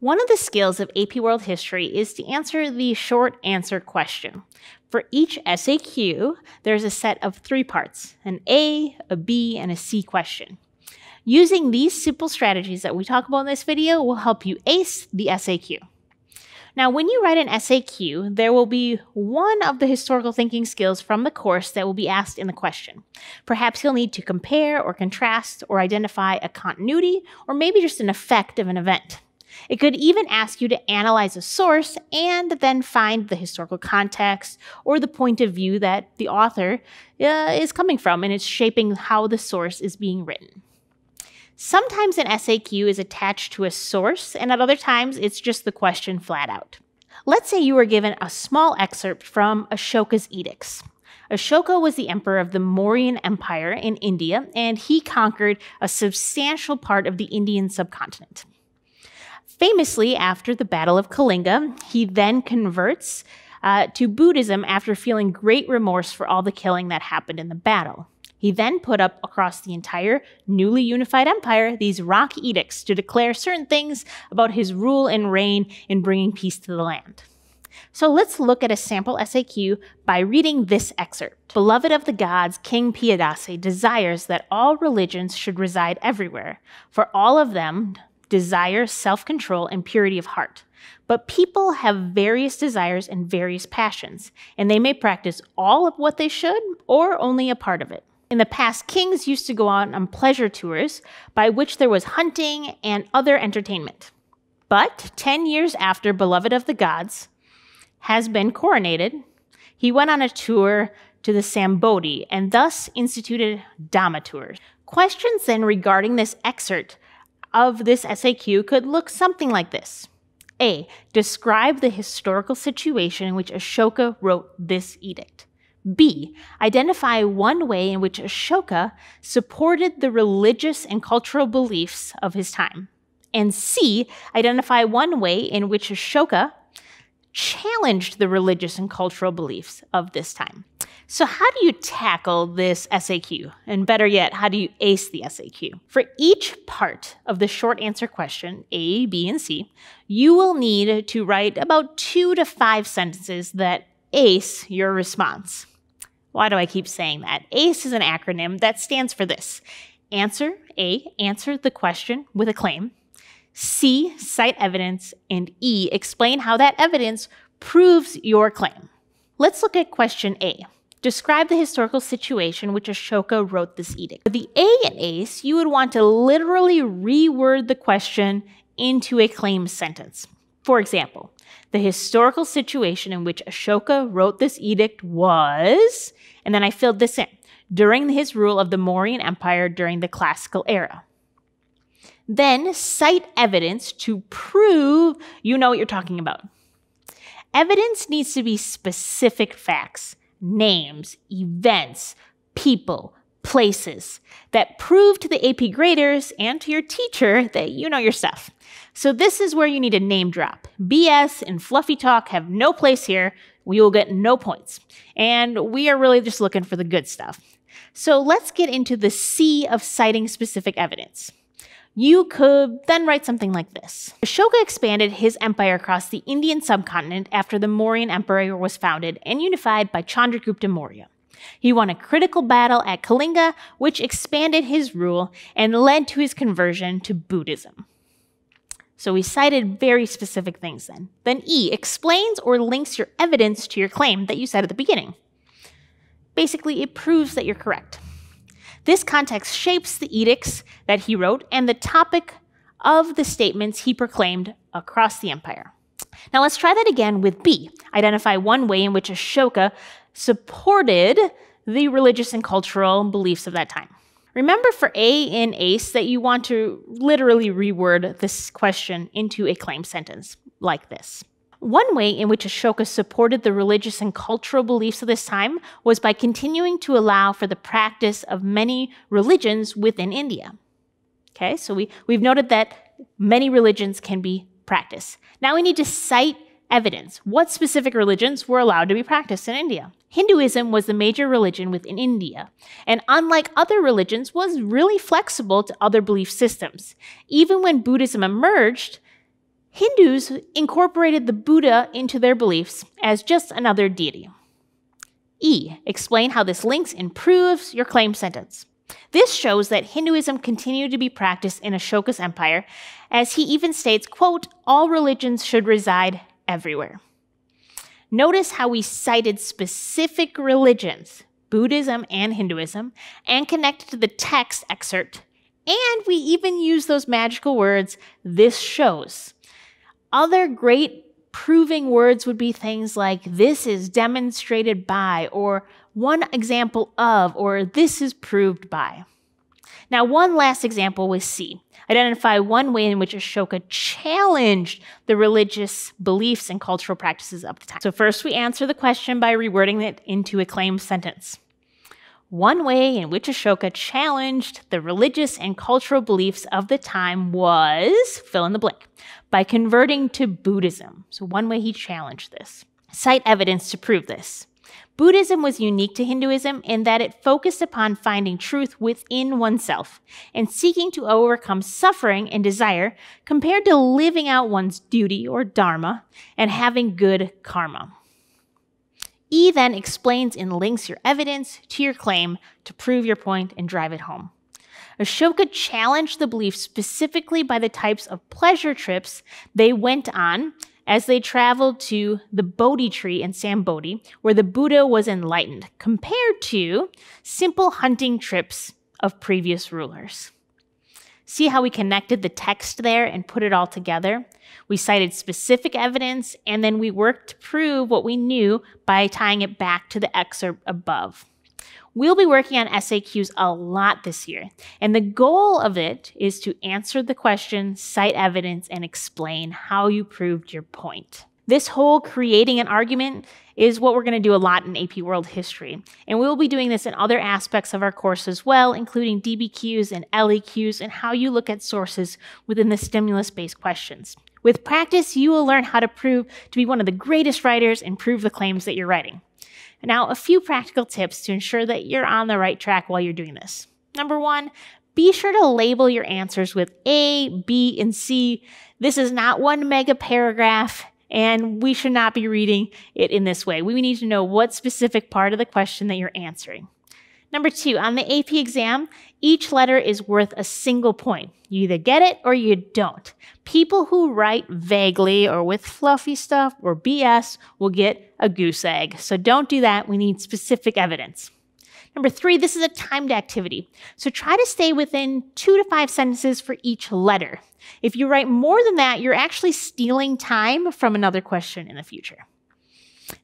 One of the skills of AP World History is to answer the short answer question. For each SAQ, there's a set of three parts an A, a B, and a C question. Using these simple strategies that we talk about in this video will help you ace the SAQ. Now, when you write an SAQ, there will be one of the historical thinking skills from the course that will be asked in the question. Perhaps you'll need to compare or contrast or identify a continuity or maybe just an effect of an event. It could even ask you to analyze a source and then find the historical context or the point of view that the author uh, is coming from and it's shaping how the source is being written. Sometimes an SAQ is attached to a source, and at other times it's just the question flat out. Let's say you were given a small excerpt from Ashoka's edicts. Ashoka was the emperor of the Mauryan Empire in India, and he conquered a substantial part of the Indian subcontinent. Famously, after the Battle of Kalinga, he then converts uh, to Buddhism after feeling great remorse for all the killing that happened in the battle. He then put up across the entire newly unified empire these rock edicts to declare certain things about his rule and reign in bringing peace to the land. So let's look at a sample SAQ by reading this excerpt. Beloved of the gods, King Piyadasi desires that all religions should reside everywhere, for all of them desire self control and purity of heart. But people have various desires and various passions, and they may practice all of what they should or only a part of it. In the past, kings used to go on, on pleasure tours, by which there was hunting and other entertainment. But 10 years after Beloved of the Gods has been coronated, he went on a tour to the Sambodhi and thus instituted Dhamma tours. Questions then regarding this excerpt of this SAQ could look something like this. A. Describe the historical situation in which Ashoka wrote this edict. B. Identify one way in which Ashoka supported the religious and cultural beliefs of his time. And C. Identify one way in which Ashoka challenged the religious and cultural beliefs of this time. So, how do you tackle this SAQ? And better yet, how do you ace the SAQ? For each part of the short answer question, A, B, and C, you will need to write about two to five sentences that ace your response. Why do I keep saying that? ACE is an acronym that stands for this Answer, A, answer the question with a claim. C, cite evidence. And E, explain how that evidence proves your claim. Let's look at question A. Describe the historical situation which Ashoka wrote this edict. For the A in ACE, you would want to literally reword the question into a claim sentence. For example, the historical situation in which Ashoka wrote this edict was, and then I filled this in, during his rule of the Mauryan Empire during the classical era. Then cite evidence to prove you know what you're talking about. Evidence needs to be specific facts, names, events, people, places that prove to the AP graders and to your teacher that you know your stuff. So this is where you need a name drop. BS and fluffy talk have no place here. We will get no points. And we are really just looking for the good stuff. So let's get into the C of citing specific evidence. You could then write something like this. Ashoka expanded his empire across the Indian subcontinent after the Mauryan Empire was founded and unified by Chandragupta Maurya. He won a critical battle at Kalinga, which expanded his rule and led to his conversion to Buddhism. So we cited very specific things then. Then E explains or links your evidence to your claim that you said at the beginning. Basically, it proves that you're correct. This context shapes the edicts that he wrote and the topic of the statements he proclaimed across the empire. Now let's try that again with B. Identify one way in which Ashoka supported the religious and cultural beliefs of that time. Remember for A in ACE that you want to literally reword this question into a claim sentence like this. One way in which Ashoka supported the religious and cultural beliefs of this time was by continuing to allow for the practice of many religions within India. Okay, so we, we've noted that many religions can be practiced. Now we need to cite evidence. What specific religions were allowed to be practiced in India? Hinduism was the major religion within India, and unlike other religions, was really flexible to other belief systems. Even when Buddhism emerged, Hindus incorporated the Buddha into their beliefs as just another deity. E. Explain how this links and proves your claim sentence. This shows that Hinduism continued to be practiced in Ashoka's empire, as he even states, quote, all religions should reside everywhere. Notice how we cited specific religions, Buddhism and Hinduism, and connected to the text excerpt. And we even use those magical words, this shows. Other great proving words would be things like this is demonstrated by, or one example of, or this is proved by. Now, one last example was C. Identify one way in which Ashoka challenged the religious beliefs and cultural practices of the time. So, first, we answer the question by rewording it into a claim sentence. One way in which Ashoka challenged the religious and cultural beliefs of the time was fill in the blank by converting to Buddhism. So, one way he challenged this. Cite evidence to prove this. Buddhism was unique to Hinduism in that it focused upon finding truth within oneself and seeking to overcome suffering and desire compared to living out one's duty or dharma and having good karma. E then explains and links your evidence to your claim to prove your point and drive it home. Ashoka challenged the belief specifically by the types of pleasure trips they went on as they traveled to the Bodhi tree in Sambodhi, where the Buddha was enlightened, compared to simple hunting trips of previous rulers. See how we connected the text there and put it all together? We cited specific evidence and then we worked to prove what we knew by tying it back to the excerpt above. We'll be working on SAQs a lot this year, and the goal of it is to answer the question, cite evidence, and explain how you proved your point. This whole creating an argument is what we're going to do a lot in AP World History. And we'll be doing this in other aspects of our course as well, including DBQs and LEQs and how you look at sources within the stimulus based questions. With practice, you will learn how to prove to be one of the greatest writers and prove the claims that you're writing. Now, a few practical tips to ensure that you're on the right track while you're doing this. Number one, be sure to label your answers with A, B, and C. This is not one mega paragraph, and we should not be reading it in this way. We need to know what specific part of the question that you're answering. Number two, on the AP exam, each letter is worth a single point. You either get it or you don't. People who write vaguely or with fluffy stuff or BS will get a goose egg. So don't do that. We need specific evidence. Number three, this is a timed activity. So try to stay within two to five sentences for each letter. If you write more than that, you're actually stealing time from another question in the future.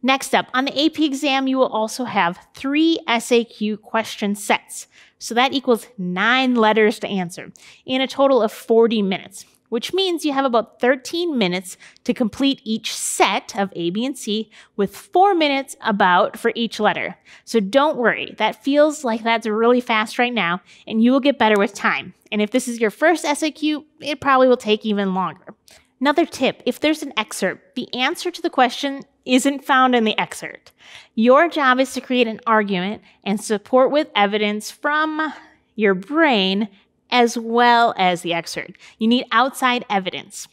Next up, on the AP exam, you will also have three SAQ question sets. So that equals nine letters to answer in a total of 40 minutes, which means you have about 13 minutes to complete each set of A, B, and C with four minutes about for each letter. So don't worry, that feels like that's really fast right now, and you will get better with time. And if this is your first SAQ, it probably will take even longer. Another tip if there's an excerpt, the answer to the question isn't found in the excerpt. Your job is to create an argument and support with evidence from your brain as well as the excerpt. You need outside evidence.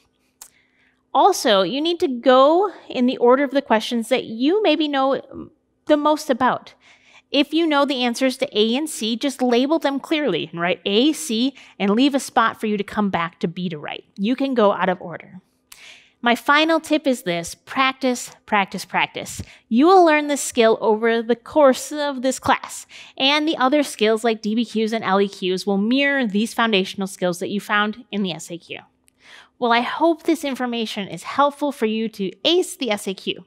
Also, you need to go in the order of the questions that you maybe know the most about. If you know the answers to A and C, just label them clearly and write A, C, and leave a spot for you to come back to B to write. You can go out of order. My final tip is this practice, practice, practice. You will learn this skill over the course of this class, and the other skills like DBQs and LEQs will mirror these foundational skills that you found in the SAQ. Well, I hope this information is helpful for you to ace the SAQ.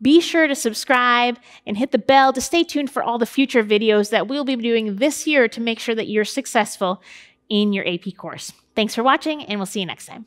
Be sure to subscribe and hit the bell to stay tuned for all the future videos that we'll be doing this year to make sure that you're successful in your AP course. Thanks for watching, and we'll see you next time.